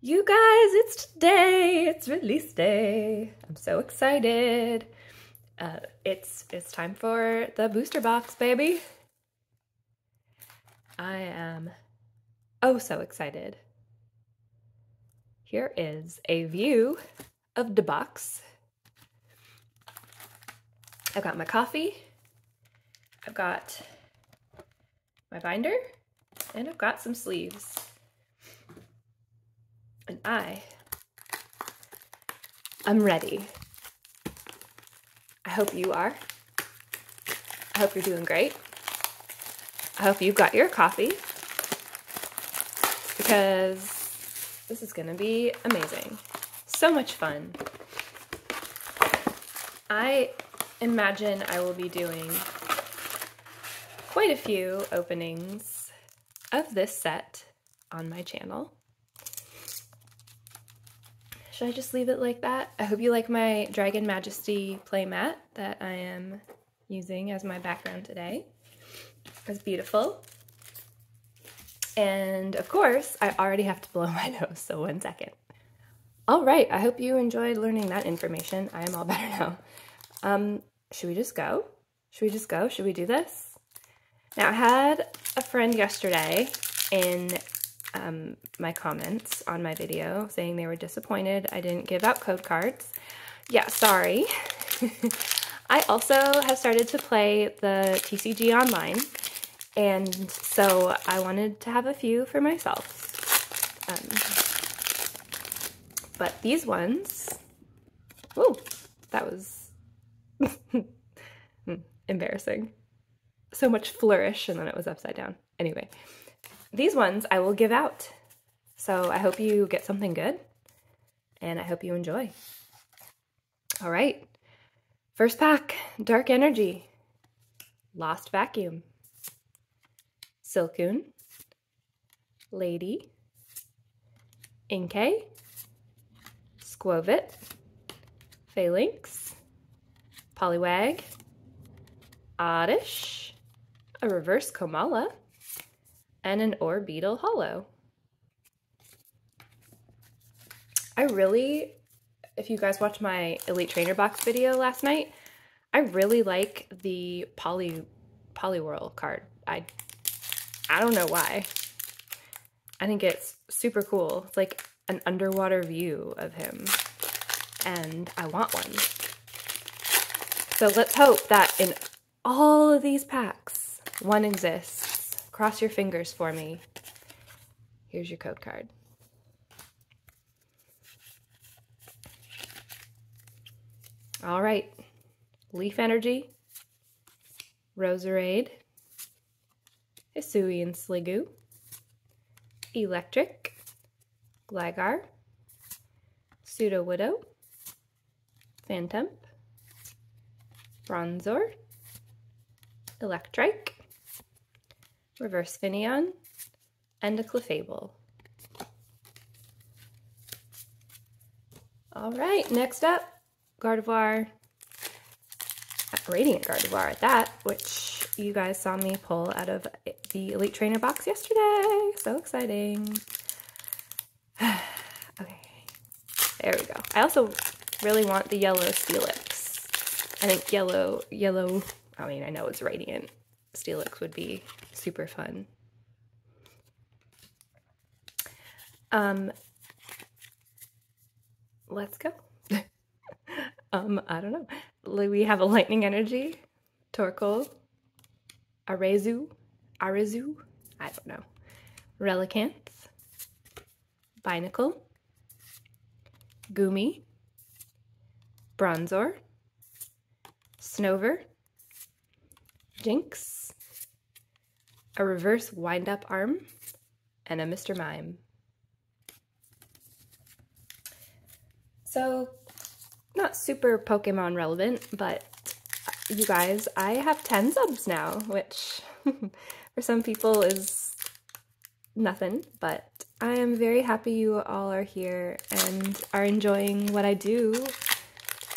You guys, it's today. It's release day. I'm so excited. Uh, it's it's time for the booster box, baby. I am oh so excited. Here is a view of the box. I've got my coffee. I've got my binder and I've got some sleeves. And I I'm ready. I hope you are. I hope you're doing great. I hope you've got your coffee because this is going to be amazing. So much fun. I imagine I will be doing quite a few openings of this set on my channel. Should I just leave it like that? I hope you like my Dragon Majesty playmat that I am using as my background today. It's beautiful. And of course, I already have to blow my nose, so one second. All right, I hope you enjoyed learning that information. I am all better now. Um, should we just go? Should we just go? Should we do this? Now, I had a friend yesterday in um, my comments on my video saying they were disappointed I didn't give out code cards. Yeah, sorry. I also have started to play the TCG online, and so I wanted to have a few for myself. Um, but these ones, oh, that was embarrassing. So much flourish, and then it was upside down. Anyway, these ones I will give out. So I hope you get something good, and I hope you enjoy. All right. First pack, Dark Energy, Lost Vacuum, Silcoon, Lady, Inkay, Skwovet, Falinks, Poliwag, Oddish, a Reverse Komala, and an Orbeetle hollow. I really if you guys watched my Elite Trainer Box video last night, I really like the Poly Poliwhirl card. I I don't know why. I think it's super cool. It's like an underwater view of him. And I want one. So let's hope that in all of these packs, one exists. Cross your fingers for me. Here's your code card. All right. Leaf Energy, Roserade, Hisuian Sliggoo, Electric, Gligar, Pseudo Widow, Phantump, Bronzor, Electrike, Reverse Finneon, and a Clefable. All right, next up, Gardevoir, Radiant Gardevoir at that, which you guys saw me pull out of the Elite Trainer box yesterday. So exciting. okay, there we go. I also really want the yellow Steelix. I think yellow, yellow, I mean, I know it's Radiant. Steelix would be super fun. Um, let's go. Um, I don't know. We have a lightning energy, Torkoal, Arezu, Arezu, I don't know, Relicanth, Binacle, Goomy, Bronzor, Snover, Jynx, a reverse wind-up arm, and a Mr. Mime. So not super Pokemon relevant, but you guys, I have 10 subs now, which for some people is nothing, but I am very happy you all are here and are enjoying what I do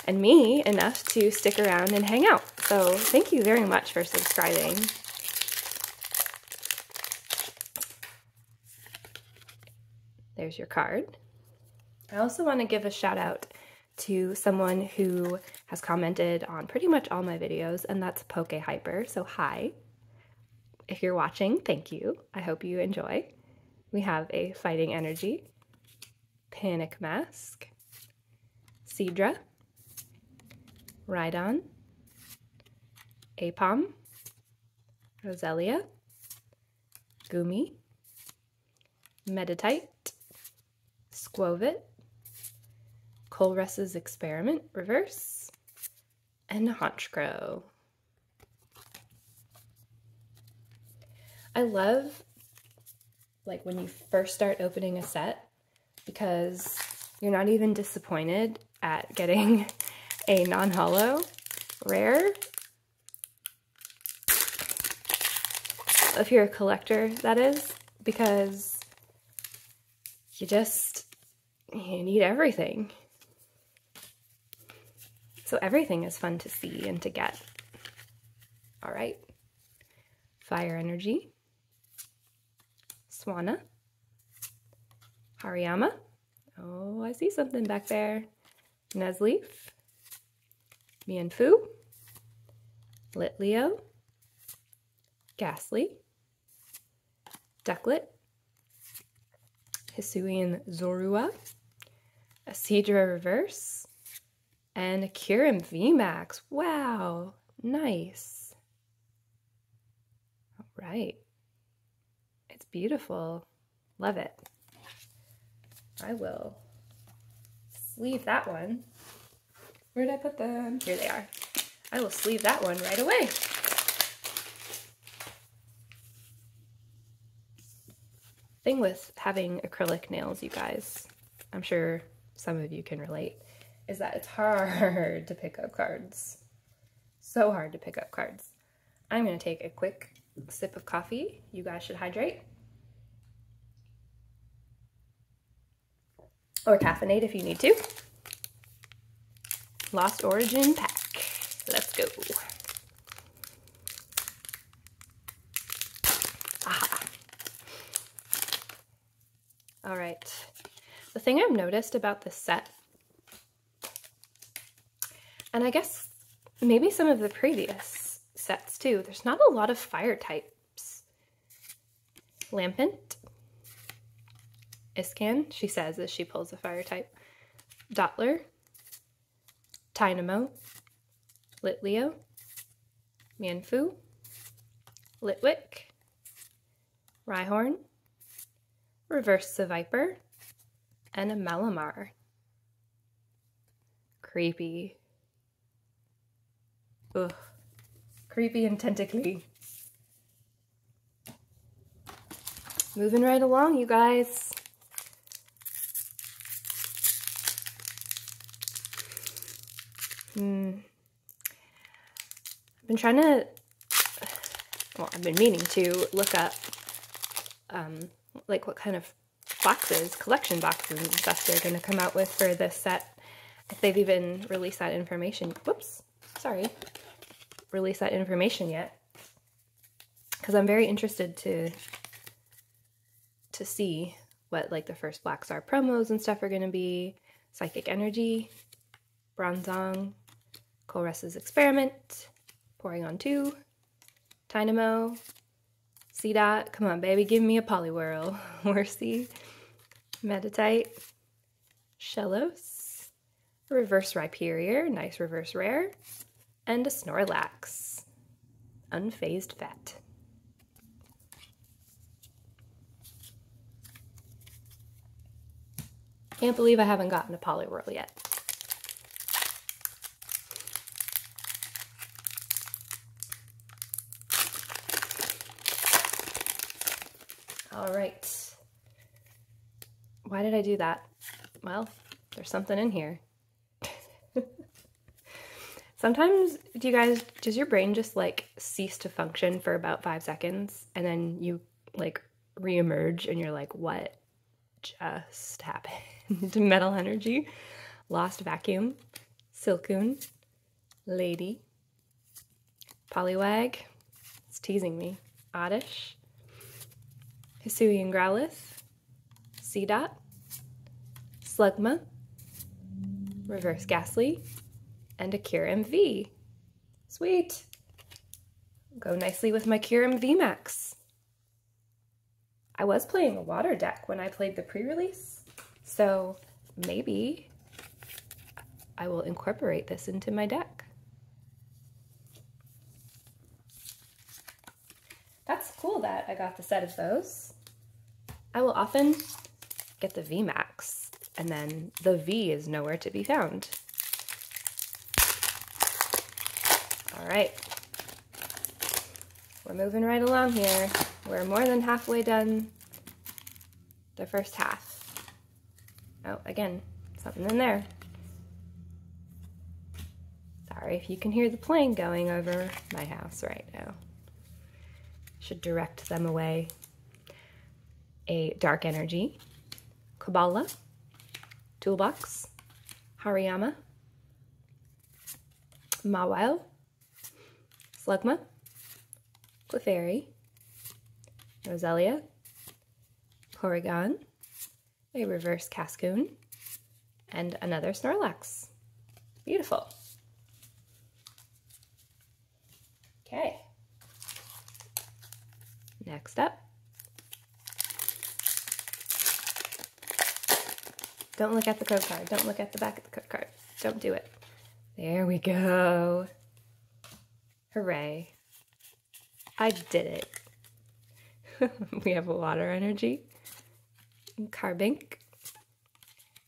and me enough to stick around and hang out. So thank you very much for subscribing. There's your card. I also want to give a shout out to someone who has commented on pretty much all my videos, and that's Poke Hyper. So, hi. If you're watching, thank you. I hope you enjoy. We have a Fighting Energy, Panic Mask, Seadra, Rhydon, Aipom, Roselia, Goomy, Meditite, Skwovet, Colress's Experiment Reverse, and Honchkrow. I love like when you first start opening a set because you're not even disappointed at getting a non-hollow rare. If you're a collector, that is, because you just, you need everything. So everything is fun to see and to get. All right. Fire Energy. Swanna. Hariyama. Oh, I see something back there. Nuzleaf. Mienfoo. Litleo. Gastly. Ducklett. Hisuian Zorua. A Seadra Reverse. And a Kyurem VMAX. Wow, nice. All right. It's beautiful. Love it. I will sleeve that one. Where did I put them? Here they are. I will sleeve that one right away. Thing with having acrylic nails, you guys, I'm sure some of you can relate, is that it's hard to pick up cards. So hard to pick up cards. I'm going to take a quick sip of coffee. You guys should hydrate. Or caffeinate if you need to. Lost Origin pack. Let's go. Aha. All right. The thing I've noticed about this set, and I guess maybe some of the previous sets too, there's not a lot of fire types. Lampent, Iscan, she says as she pulls a fire type. Dottler, Tynamo, Litleo, Mienfoo, Litwick, Rhyhorn, Reverse Seviper, and a Malamar. Creepy. Ugh. Creepy and tentacly. Moving right along, you guys. Hmm. I've been trying to, well, I've been meaning to look up, um, like what kind of boxes, collection boxes and stuff they're going to come out with for this set. If they've even released that information. Whoops, sorry. Release that information yet. Because I'm very interested to to see what like the first Black Star promos and stuff are going to be. Psychic Energy, Bronzong, Colress's Experiment, Porygon 2, Tynamo, Seedot, come on baby, give me a Poliwhirl, Horsea, Meditite, Shellos, Reverse Rhyperior, nice reverse rare, and a Snorlax, Unfazed Fat. Can't believe I haven't gotten a Poliwhirl yet. All right. Why did I do that? Well, there's something in here. Sometimes, do you guys, does your brain just like cease to function for about five seconds and then you like reemerge and you're like, what just happened? Metal energy, lost vacuum, Silcoon, lady, Poliwag, it's teasing me, Oddish, Hisuian Growlithe, Seedot, Slugma, Reverse Gastly, and a Kyurem V. Sweet! Go nicely with my Kyurem VMAX. I was playing a water deck when I played the pre-release, so maybe I will incorporate this into my deck. That's cool that I got the set of those. I will often get the VMAX, and then the V is nowhere to be found. All right, we're moving right along here. We're more than halfway done the first half. Oh, again, something in there. Sorry if you can hear the plane going over my house right now. Should direct them away. A Dark Energy, Kabala, Toolbox, Hariyama, Mawile, Slugma, Clefairy, Roselia, Porygon, a reverse Cascoon, and another Snorlax. Beautiful. Okay. Next up. Don't look at the code card. Don't look at the back of the code card. Don't do it. There we go. Hooray. I did it. we have a water energy, Carbink,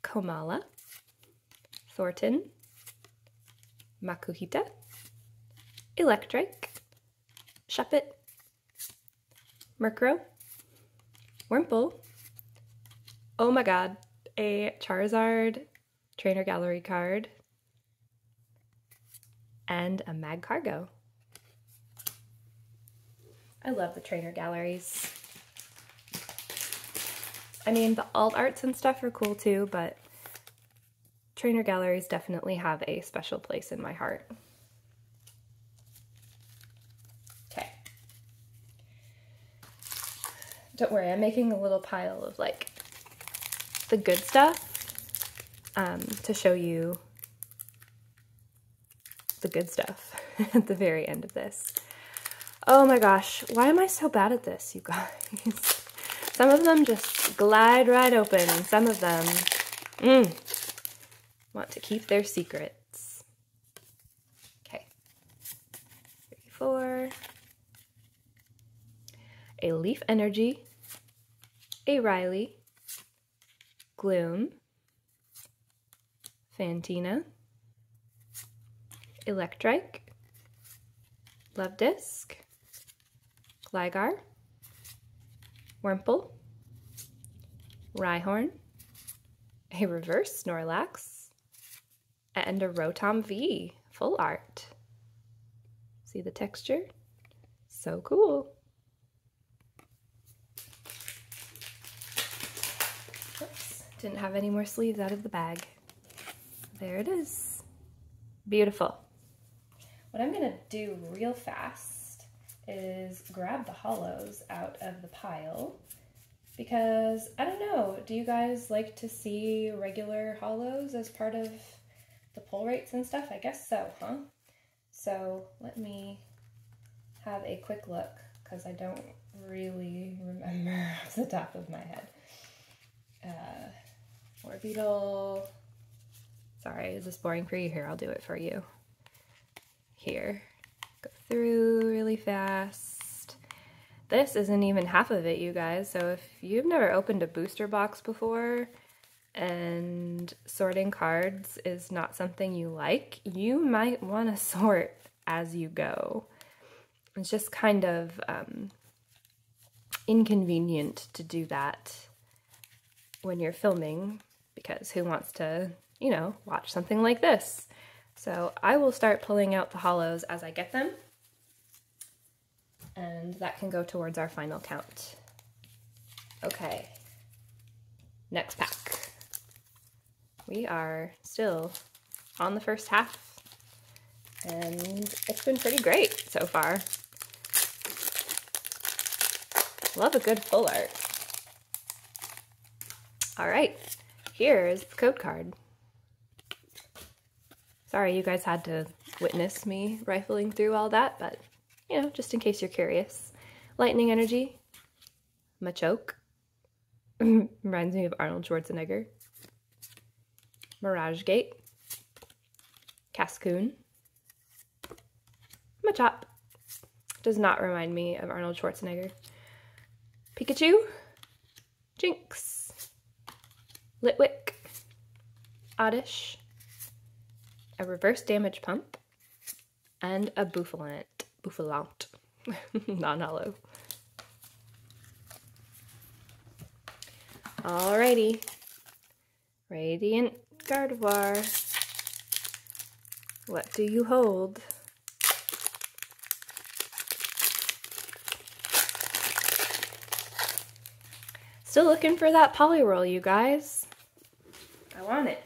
Komala, Thornton, Makuhita, Electric, Shuppet, Murkrow, Wurmple, oh my god, a Charizard Trainer Gallery card, and a Magcargo. I love the trainer galleries. I mean, the alt arts and stuff are cool too, but trainer galleries definitely have a special place in my heart. Okay. Don't worry, I'm making a little pile of like the good stuff um, to show you the good stuff at the very end of this. Oh my gosh, why am I so bad at this, you guys? some of them just glide right open, some of them mm, want to keep their secrets. Okay, three, four. A Leaf Energy, a Riley, Gloom, Fantina, Electrike, Love Disc, Gligar, Wurmple, Rhyhorn, a reverse Snorlax, and a Rotom V full art. See the texture? So cool. Didn't have any more sleeves out of the bag. There it is. Beautiful. What I'm gonna do real fast is grab the hollows out of the pile because I don't know, do you guys like to see regular hollows as part of the pull rates and stuff? I guess so, huh? So let me have a quick look because I don't really remember off the top of my head. Uh, Orbeetle. Sorry, is this boring for you? Here, I'll do it for you. Here go through really fast. This isn't even half of it, you guys. So if you've never opened a booster box before and sorting cards is not something you like, you might want to sort as you go. It's just kind of um, inconvenient to do that when you're filming because who wants to, you know, watch something like this? So I will start pulling out the hollows as I get them. And that can go towards our final count. Okay, next pack. We are still on the first half and it's been pretty great so far. Love a good full art. All right, Here's the code card. Sorry you guys had to witness me rifling through all that, but you know, just in case you're curious. Lightning energy, Machoke, reminds me of Arnold Schwarzenegger. Mirage Gate, Cascoon, Machop, does not remind me of Arnold Schwarzenegger. Pikachu, Jynx, Litwick, Oddish, a reverse damage pump, and a Bouffalant. Bouffalant. Non-hollow. Alrighty. Radiant Gardevoir. What do you hold? Still looking for that Poliwhirl, you guys. I want it.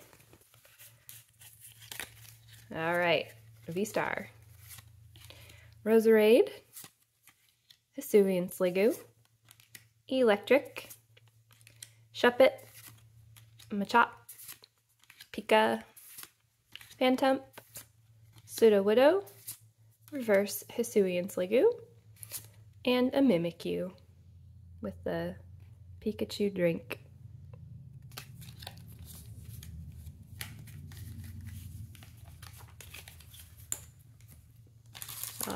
All right, V-Star. Roserade, Hisuian Sliggoo, Electric, Shuppet, Machop, Pika, Phantump, Widow. Reverse Hisuian Sliggoo, and a Mimikyu with the Pikachu drink.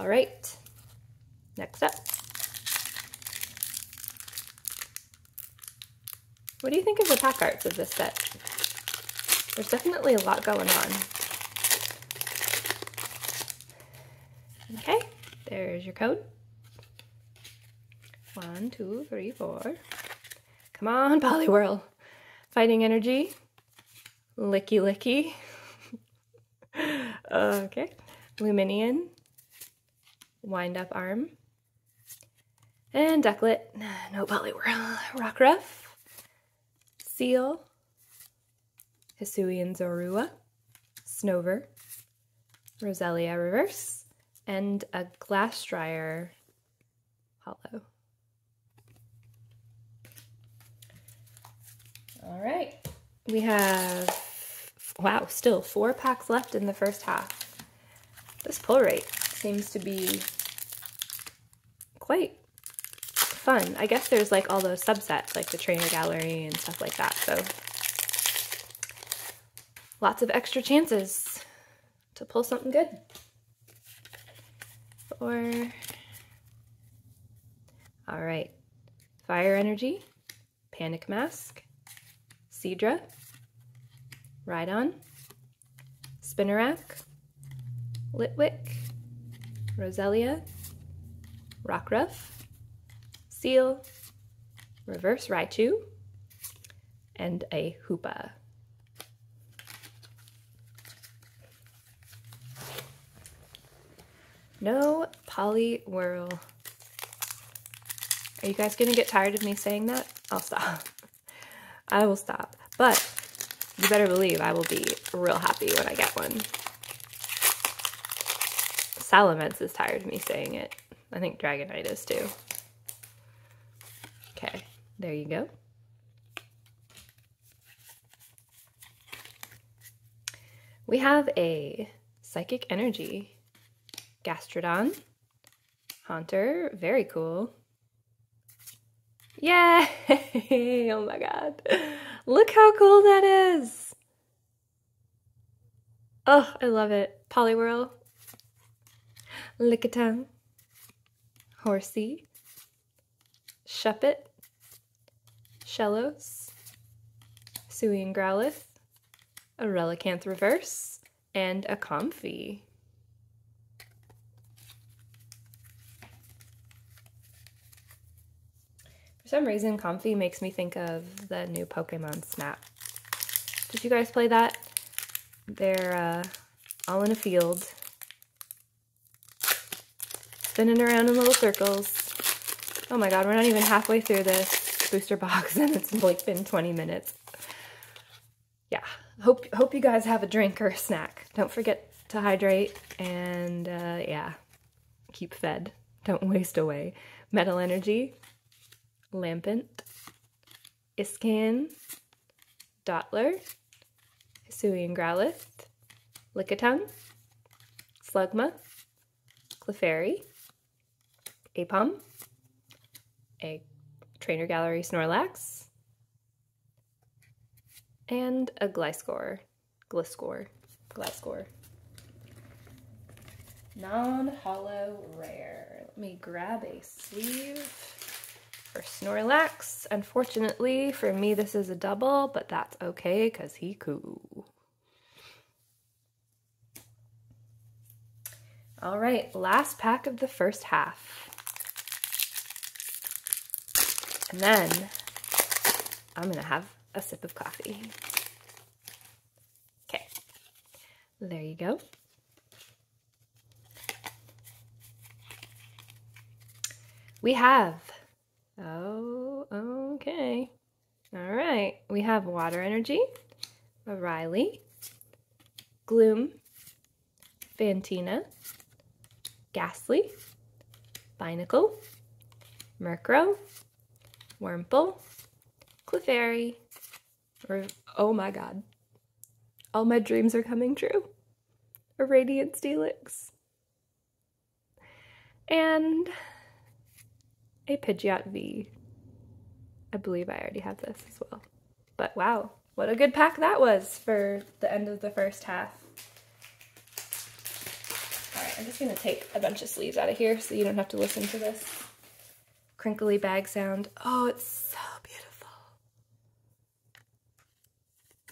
All right, next up. What do you think of the pack arts of this set? There's definitely a lot going on. Okay, there's your code. One, two, three, four. Come on, Poliwhirl. Fighting energy. Licky licky. okay. Lumineon wind up arm. And Ducklett, no Poliwhirl, Rockruff, Seel, Hisuian Zorua, Snover, Roselia Reverse, and a glass dryer Hollow. All right, we have, wow, still four packs left in the first half. This pull rate seems to be quite fun. I guess there's like all those subsets, like the trainer gallery and stuff like that. So lots of extra chances to pull something good. Or, all right, Fire Energy, Panic Mask, Seadra, Rhydon, Spinarak, Litwick, Roselia, Rockruff, Seel, Reverse Raichu, and a Hoopa. No Poliwhirl. Are you guys gonna get tired of me saying that? I'll stop. I will stop. But you better believe I will be real happy when I get one. Salamence is tired of me saying it. I think Dragonite is too. Okay, there you go. We have a Psychic Energy, Gastrodon, Haunter, very cool. Yay! oh my god. Look how cool that is! Oh, I love it. Poliwhirl, Lickitung, Horsea, Shuppet, Shellos, Suian Growlithe, a Relicanth Reverse, and a Comfey. For some reason, Comfey makes me think of the new Pokemon Snap. Did you guys play that? They're uh, all in a field, spinning around in little circles. Oh my god, we're not even halfway through this booster box and it's like been 20 minutes. Yeah, hope, hope you guys have a drink or a snack. Don't forget to hydrate and uh, yeah, keep fed. Don't waste away. Metal Energy, Lampent, Iscan, Dottler, Hisuian Growlithe, Lickitung, Slugma, Clefairy, Aipom, a Trainer Gallery Snorlax, and a Gliscor. Gliscor. Gliscor. Non-hollow rare. Let me grab a sleeve for Snorlax. Unfortunately, for me, this is a double, but that's okay because he cool. All right, last pack of the first half. And then I'm gonna have a sip of coffee. Okay, there you go. We have, oh, okay. All right, we have Water Energy, a Riley, Gloom, Fantina, Gastly, Binacle, Murkrow, Wurmple, Clefairy, or, oh my god, all my dreams are coming true. A Radiant Steelix. And a Pidgeot V. I believe I already have this as well. But wow, what a good pack that was for the end of the first half. All right, I'm just gonna take a bunch of sleeves out of here so you don't have to listen to this crinkly bag sound. Oh, it's so beautiful.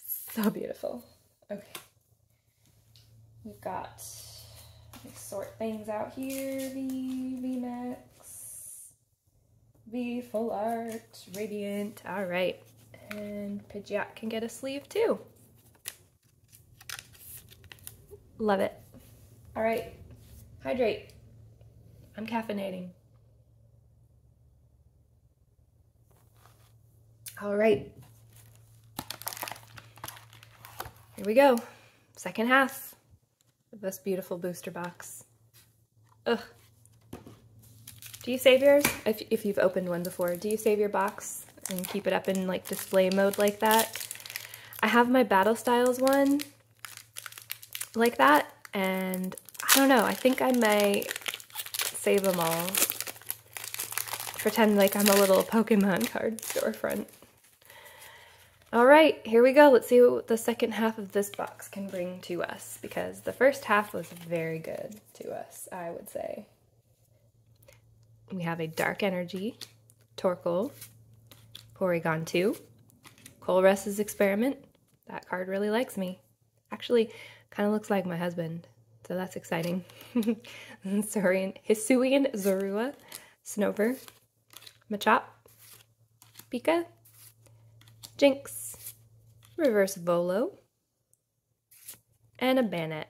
So beautiful. Okay. We've got, sort things out here. V, VMAX, V Full Art, Radiant. All right. And Pidgeot can get a sleeve too. Love it. All right. Hydrate. I'm caffeinating. All right. Here we go. Second half of this beautiful booster box. Ugh. Do you save yours? If, if you've opened one before, do you save your box and keep it up in like display mode like that? I have my Battle Styles one like that, and I don't know, I think I may save them all. Pretend like I'm a little Pokemon card storefront. All right, here we go. Let's see what the second half of this box can bring to us because the first half was very good to us, I would say. We have a Dark Energy, Torkoal, Porygon 2, Colress's Experiment. That card really likes me. Actually, kind of looks like my husband, so that's exciting. Hisuian, Hisuian Zorua, Snover, Machop, Pika, Jynx, Reverse Volo, and a Banette.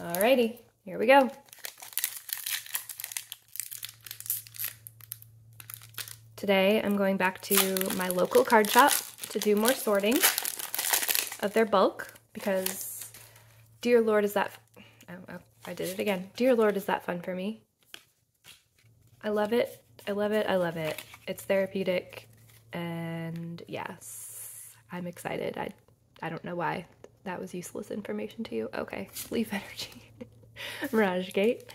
Alrighty, here we go. Today I'm going back to my local card shop to do more sorting of their bulk because dear lord is that oh, oh, I did it again. Dear lord is that fun for me. I love it I love it. I love it. It's therapeutic. And yes, I'm excited. I, I don't know why that was useless information to you. Okay, Leaf Energy, Mirage Gate,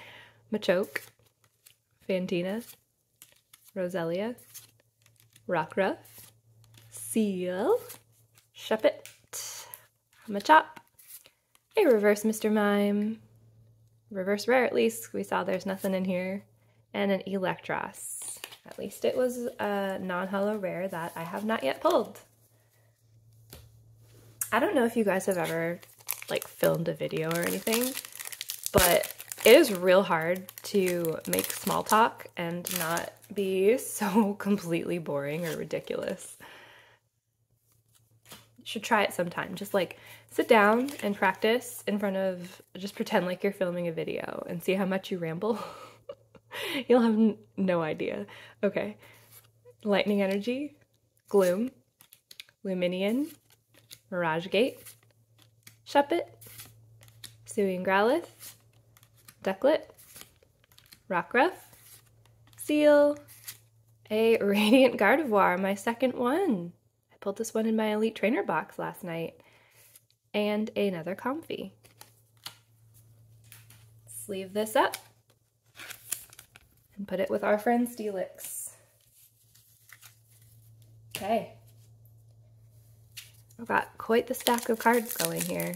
Machoke, Fantina, Roselia, Rockruff, Seel, Shuppet, Machop, a reverse Mr. Mime, reverse rare at least. We saw there's nothing in here and an Eelektross. At least it was a non-hollow rare that I have not yet pulled. I don't know if you guys have ever like filmed a video or anything, but it is real hard to make small talk and not be so completely boring or ridiculous. You should try it sometime. Just like sit down and practice in front of, just pretend like you're filming a video and see how much you ramble. You'll have no idea. Okay. Lightning Energy, Gloom, Lumineon, Mirage Gate, Shuppet, Hisuian Growlithe, Ducklett, Rockruff, Seel, a Radiant Gardevoir, my second one. I pulled this one in my Elite Trainer box last night. And another Comfey. Sleeve this up and put it with our friend Steelix. Okay. I've got quite the stack of cards going here.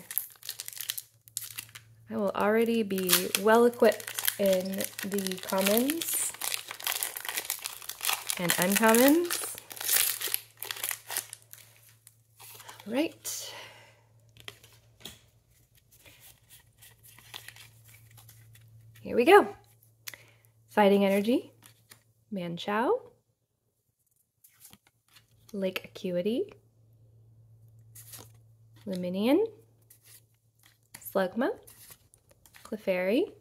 I will already be well equipped in the commons and uncommons. Right. Here we go. Fighting Energy, Manchow, Lake Acuity, Lumineon, Slugma, Clefairy,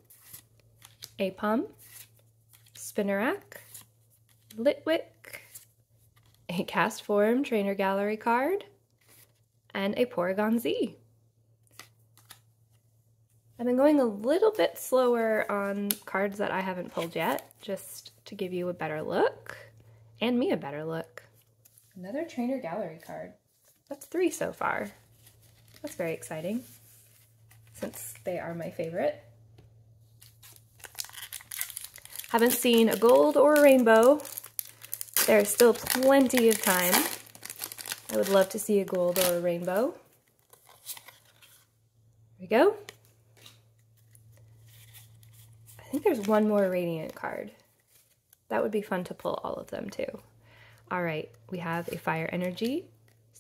Aipom, Spinarak, Litwick, a Castform Trainer Gallery card, and a Porygon Z. I've been going a little bit slower on cards that I haven't pulled yet, just to give you a better look, and me a better look. Another Trainer Gallery card. That's three so far. That's very exciting, since they are my favorite. Haven't seen a gold or a rainbow. There's still plenty of time. I would love to see a gold or a rainbow. There we go. I think there's one more Radiant card. That would be fun to pull all of them too. All right, we have a Fire Energy,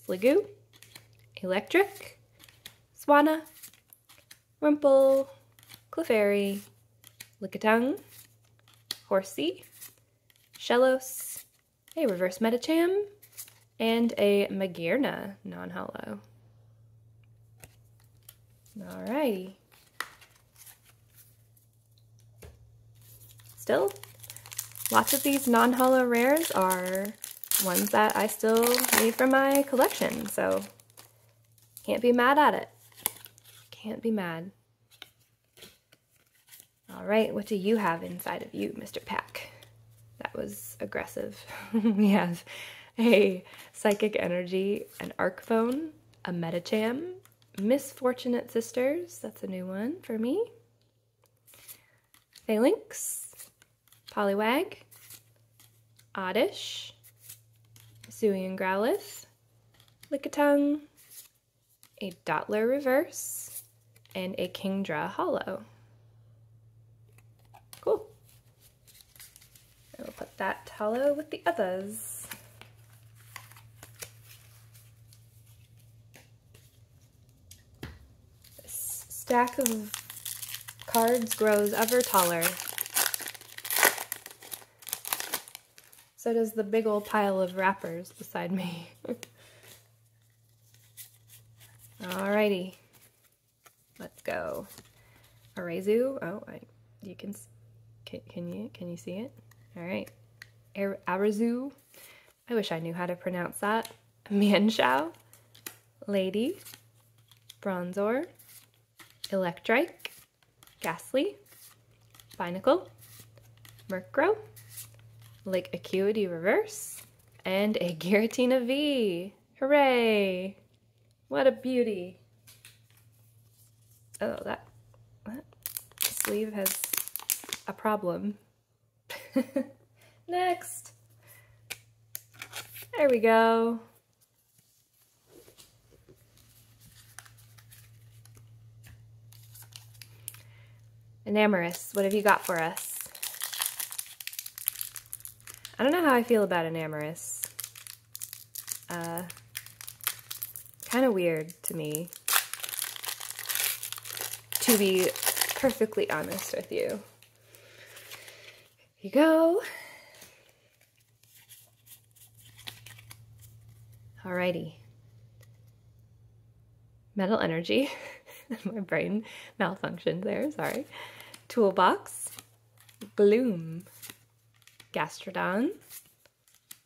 Sliggoo, Electric, Swanna, Wurmple, Clefairy, Lickitung, Horsea, Shellos, a Reverse Medicham, and a Magearna non-hollow. Alrighty. Still, lots of these non-hollow rares are ones that I still need for my collection, so can't be mad at it. Can't be mad. All right, what do you have inside of you, Mr. Pack? That was aggressive. we have a Psychic Energy, an Arc Phone, a Medicham, Misfortunate Sisters, that's a new one for me. Falinks, Poliwag, Oddish, Hisuian Growlithe, Lickitung, a Dottler Reverse, and a Kingdra Hollow. Cool. I will put that hollow with the others. This stack of cards grows ever taller So does the big old pile of wrappers beside me. Alrighty. Let's go. Arazu. Oh, I, you can, can, can you, can you see it? All right. Arazu. I wish I knew how to pronounce that. Mienshao. Lady. Bronzor. Electrike. Gastly. Binacle. Murkrow. Lake Acuity Reverse, and a Giratina V. Hooray! What a beauty. Oh, that, that sleeve has a problem. Next. There we go. Enamorus, what have you got for us? I don't know how I feel about Enamorus. Uh, kind of weird to me, to be perfectly honest with you. Here you go. Alrighty. Metal Energy. My brain malfunctioned there, sorry. Toolbox. Gloom. Gastrodon,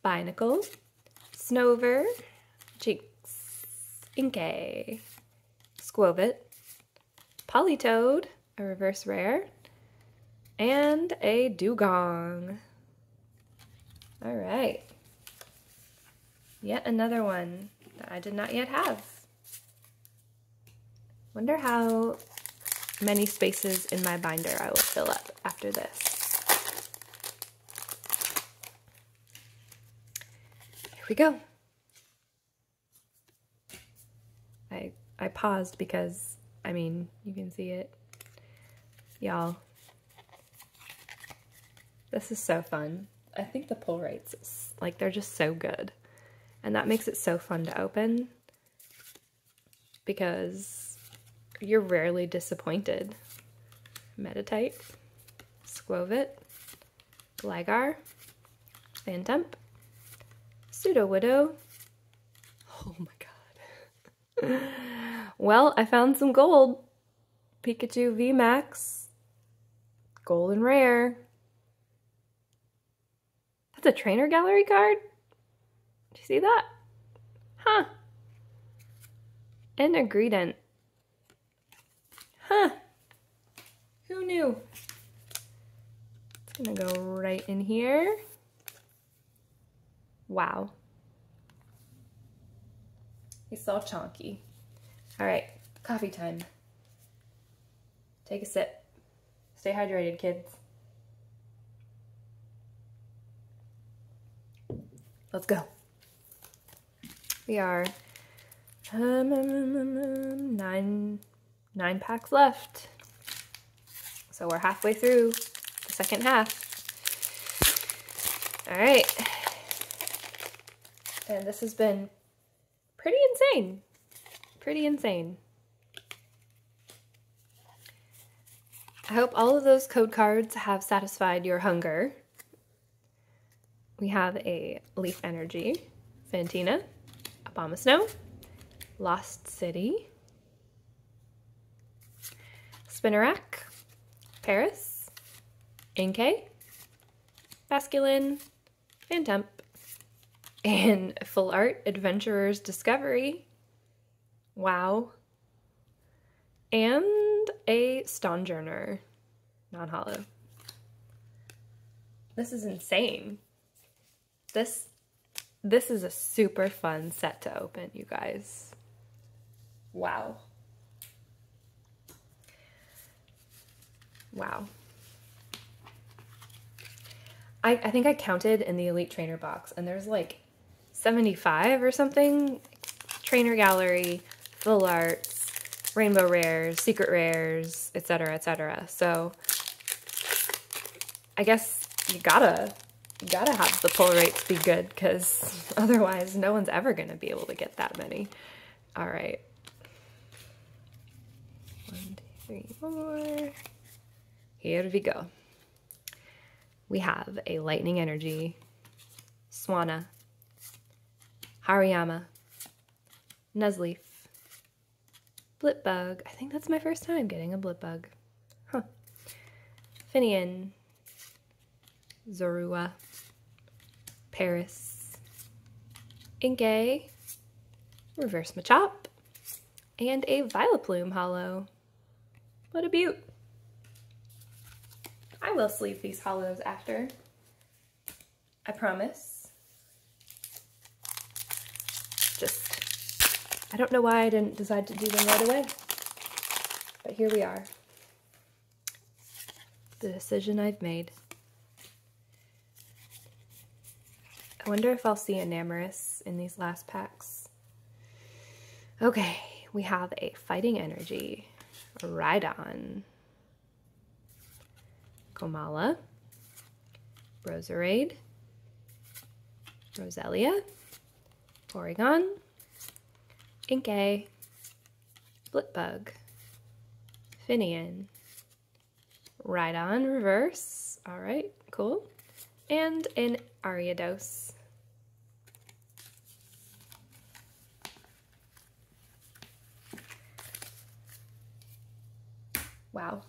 Binacle, Snover, Jynx, Inkay, Skwovet, Politoed, a reverse rare, and a Dewgong. All right. Yet another one that I did not yet have. Wonder how many spaces in my binder I will fill up after this. We go. I I paused because I mean, you can see it. Y'all. This is so fun. I think the pull rates like they're just so good. And that makes it so fun to open because you're rarely disappointed. Meditite, Skwovet, Gligar, Phantump, Sudowoodo. Oh my god. well, I found some gold. Pikachu VMAX. Golden Rare. That's a trainer gallery card? Did you see that? Huh. And a Greedent. Huh. Who knew? It's gonna go right in here. Wow. He's so chunky. All right, coffee time. Take a sip. Stay hydrated, kids. Let's go. We are um, um, um, um nine nine packs left. So we're halfway through the second half. All right. And this has been pretty insane. Pretty insane. I hope all of those code cards have satisfied your hunger. We have a Leaf Energy, Fantina, Abomasnow, Lost City, Spinarak, Paras, Inkay, Basculin, Phantump, and Full Art Adventurer's Discovery. Wow. And a Stonjourner, non-hollow. This is insane. This this is a super fun set to open, you guys. Wow. Wow. I, I think I counted in the Elite Trainer box, and there's like 75 or something. Trainer Gallery, Full Arts, Rainbow Rares, Secret Rares, etc., etc. So I guess you gotta you gotta have the pull rates be good because otherwise no one's ever gonna be able to get that many. All right. One, two, three, four. Here we go. We have a Lightning Energy, Swanna, Hariyama, Nuzleaf, Blipbug. I think that's my first time getting a Blipbug. Huh. Finneon, Zorua, Paras, Inkay, Reverse Machop, and a Vileplume Hollow. What a beaut. I will sleeve these hollows after. I promise. Just, I don't know why I didn't decide to do them right away. But here we are. The decision I've made. I wonder if I'll see Enamorus in these last packs. Okay, we have a Fighting Energy, Rhydon, Komala, Roserade, Roselia, Porygon, Inkay, Blipbug, Finneon, Rhydon Reverse, alright, cool, and an Ariados. Wow.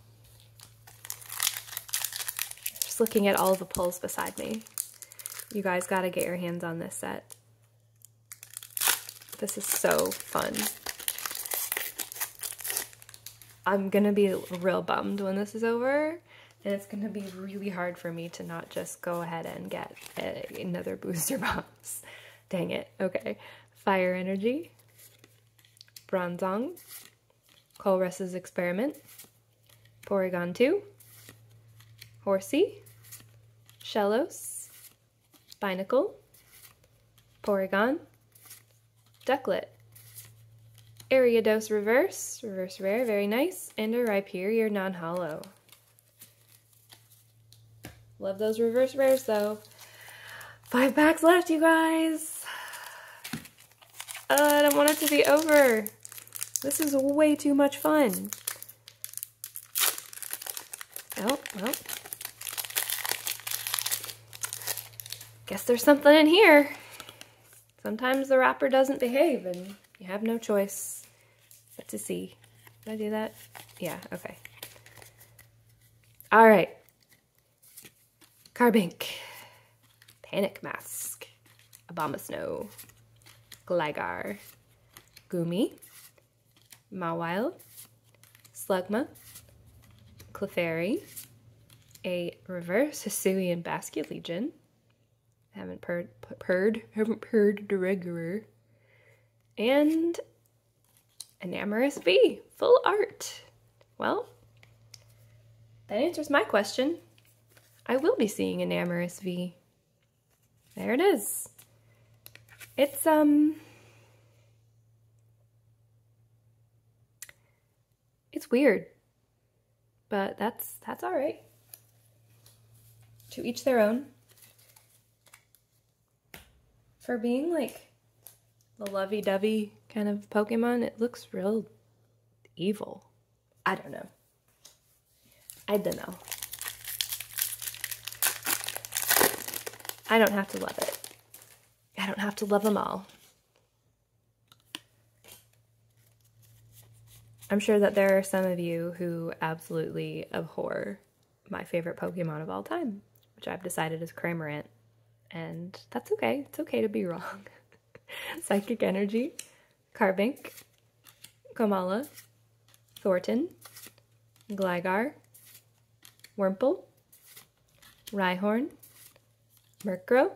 Just looking at all the pulls beside me. You guys gotta get your hands on this set. This is so fun. I'm gonna be real bummed when this is over And it's to be really hard for me to not just go ahead and get a, another booster box. Dang it. Okay. Fire Energy, Bronzong, Colress's Experiment, Porygon 2, Horsea, Shellos, Binacle, Porygon, Ducklett, Ariados Reverse, Reverse Rare, very nice, and a Rhyperior Non-Hollow. Love those reverse rares though. Five packs left, you guys. Uh, I don't want it to be over. This is way too much fun. Oh, well. Guess there's something in here. Sometimes the wrapper doesn't behave and you have no choice but to see. Did I do that? Yeah, okay. All right. Carbink. Panic Mask. Abomasnow. Gligar. Goomy. Mawile. Slugma. Clefairy. A reverse Hisuian Basculegion. Haven't purred, purred, haven't purred the regular. And Enamorus V, full art. Well, that answers my question. I will be seeing Enamorus V. There it is. It's, um... It's weird. But that's, that's alright. To each their own. For being, like, the lovey-dovey kind of Pokemon, it looks real evil. I don't know. I don't know. I don't have to love it. I don't have to love them all. I'm sure that there are some of you who absolutely abhor my favorite Pokemon of all time, which I've decided is Cramorant. And that's okay. It's okay to be wrong. Psychic Energy, Carbink, Komala, Thornton, Gligar, Wurmple, Rhyhorn, Murkrow,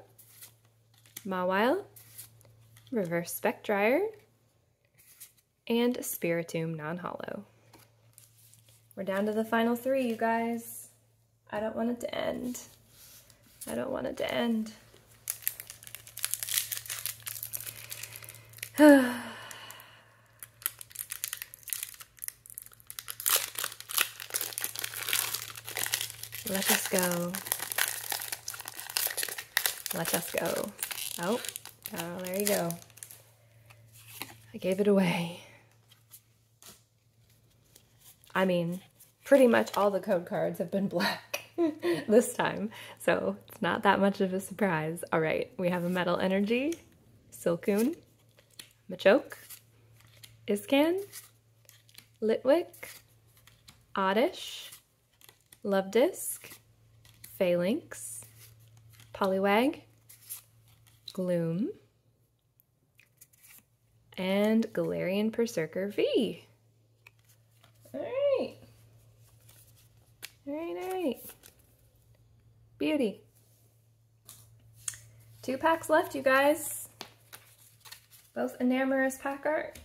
Mawile, Reverse Spec Spectrier, and Spiritomb Non-Hollow. We're down to the final three, you guys. I don't want it to end. I don't want it to end. Let us go. Let us go. Oh, oh, there you go. I gave it away. I mean, pretty much all the code cards have been black this time, so it's not that much of a surprise. All right, we have a Metal Energy, Silcoon, Machoke, Iscan, Litwick, Oddish, Luvdisc, Falinks, Poliwag, Gloom, and Galarian Perrserker V. Alright. Alright, alright. Beauty. Two packs left, you guys. Both Enamorus pack art.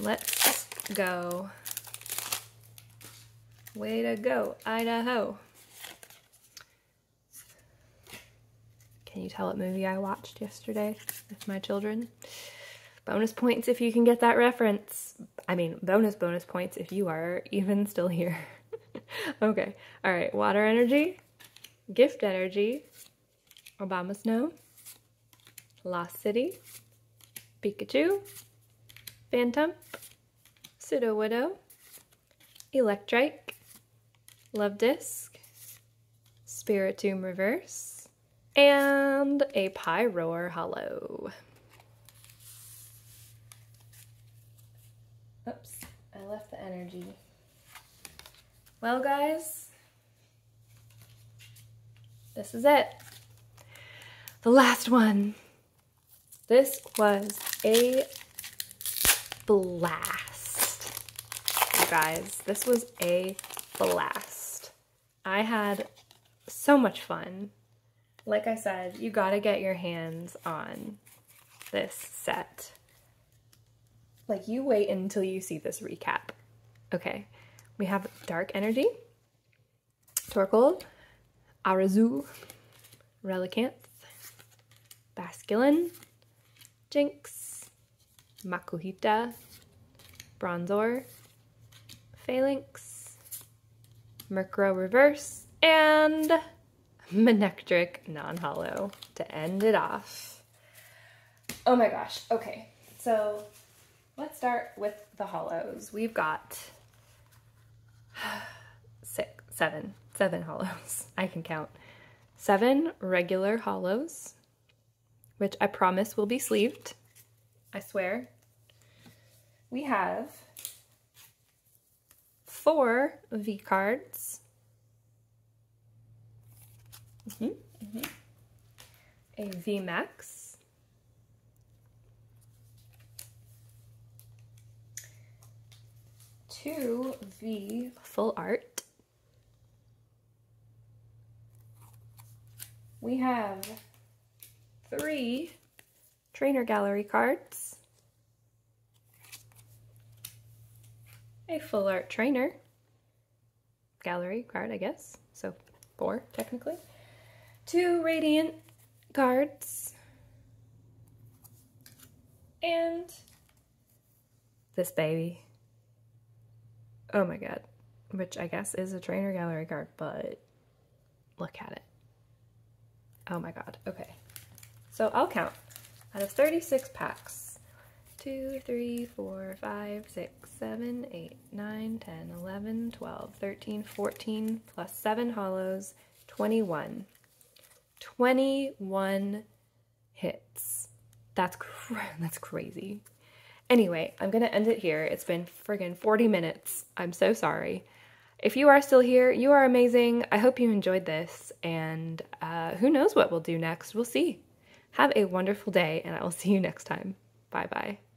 Let's go. Way to go, Idaho. Can you tell what movie I watched yesterday with my children? Bonus points if you can get that reference. I mean, bonus bonus points if you are even still here. okay. All right. Water energy, gift energy, Abomasnow, Lost City, Pikachu, Phantump, Sudowoodo, Electrike, Luvdisc, Spiritomb Reverse, and a Pyroar Hollow. Oops, I left the energy. Well, guys, this is it. The last one. This was a blast. You guys, this was a blast. I had so much fun. Like I said, you gotta get your hands on this set. Like, you wait until you see this recap. Okay, we have Dark Energy, Torkoal, Arazu, Relicanth, Basculin, Jynx, Makuhita, Bronzor, Falinks, Murkrow Reverse, and Manectric non-hollow to end it off. Oh my gosh, okay, so let's start with the hollows. We've got six, seven, seven hollows. I can count. Seven regular hollows, which I promise will be sleeved. I swear. We have four V cards. Mm -hmm, mm -hmm. A V Max. the Full Art. We have three trainer gallery cards, a full art trainer gallery card, I guess, so four technically, two radiant cards, and this baby. Oh my god, which I guess is a trainer gallery card, but look at it. Oh my god, okay. So I'll count. Out of 36 packs, 2, 3, 4, 5, 6, 7, 8, 9, 10, 11, 12, 13, 14, plus 7 hollows, 21. 21 hits. That's, cr that's crazy. Anyway, I'm going to end it here. It's been friggin' 40 minutes. I'm so sorry. If you are still here, you are amazing. I hope you enjoyed this, and uh, who knows what we'll do next. We'll see. Have a wonderful day, and I will see you next time. Bye bye.